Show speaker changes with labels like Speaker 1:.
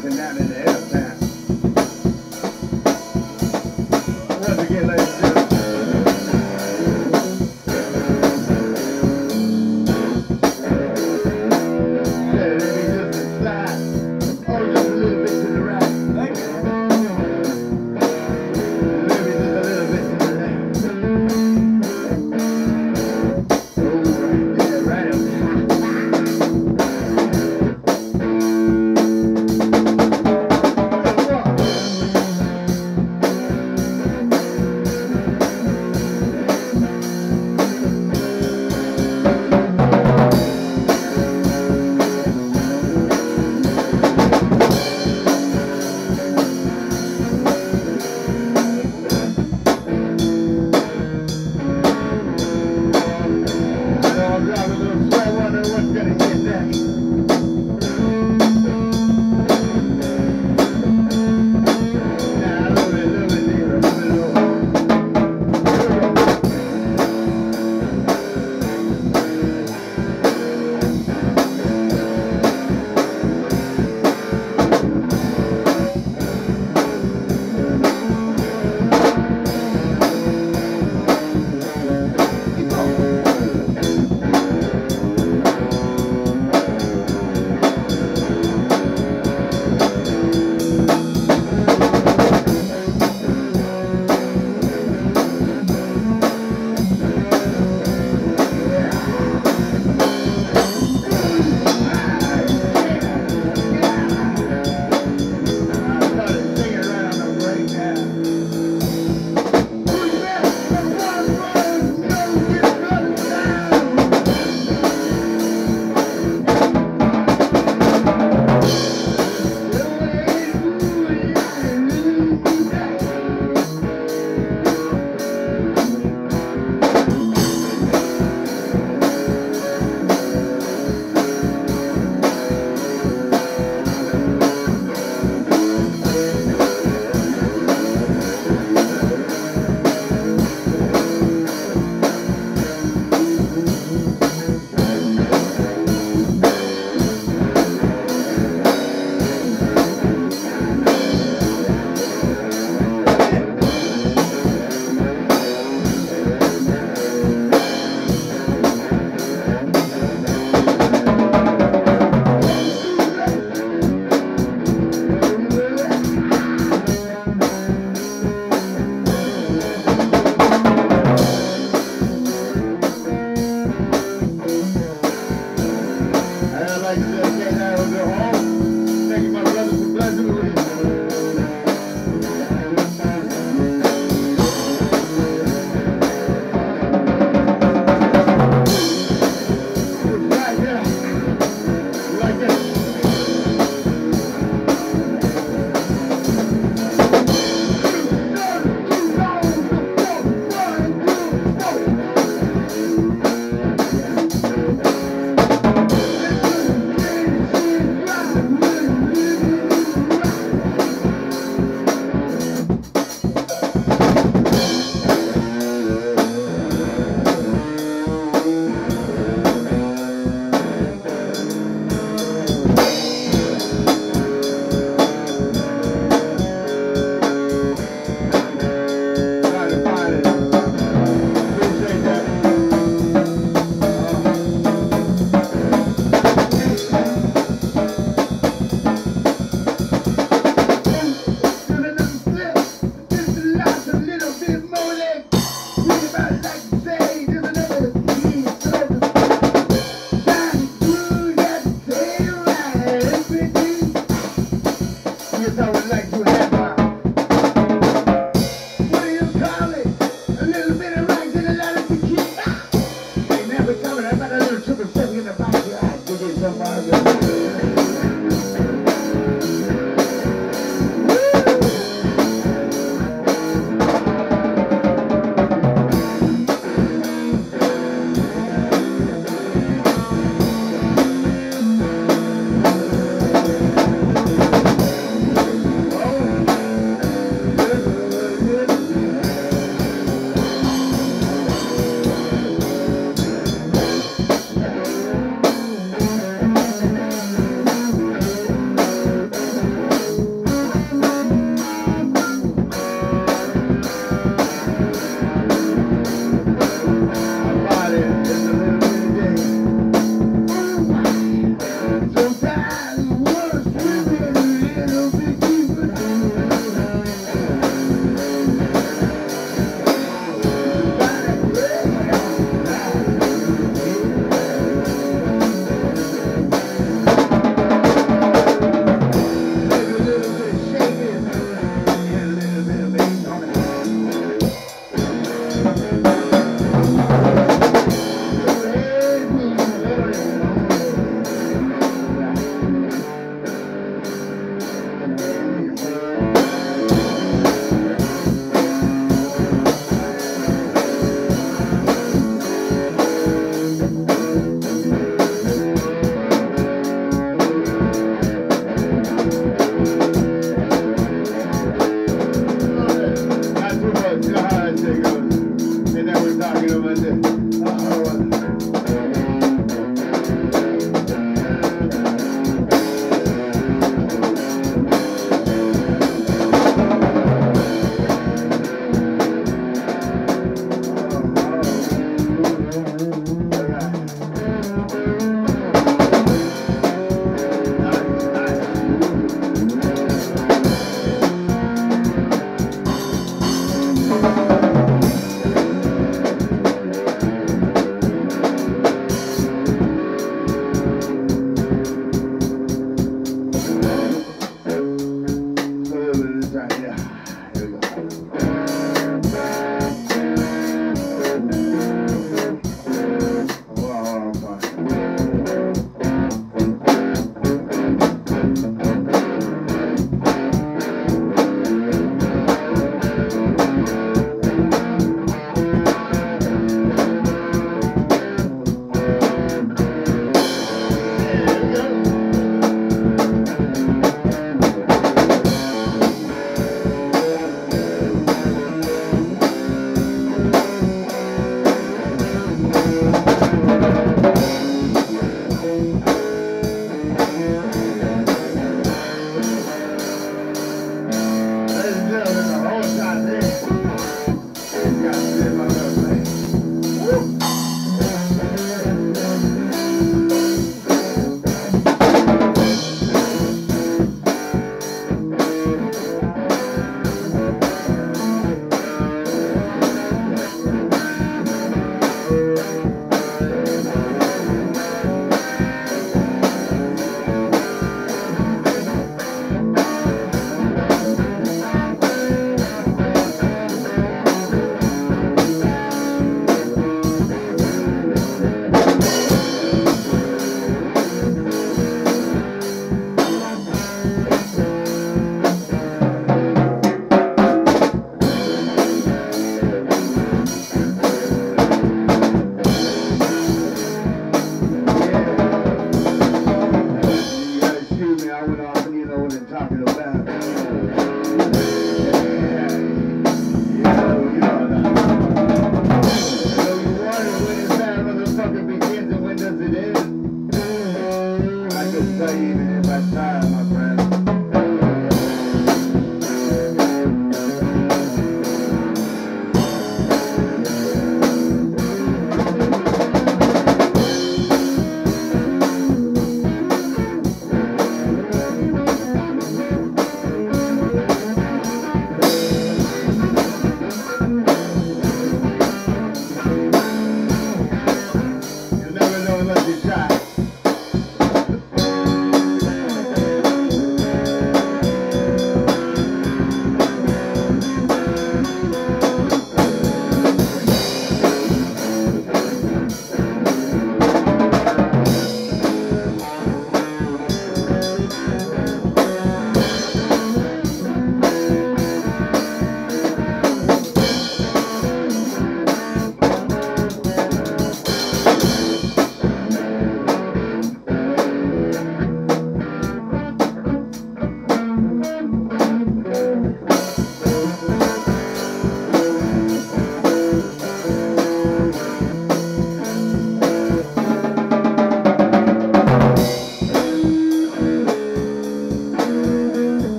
Speaker 1: putting out in the air.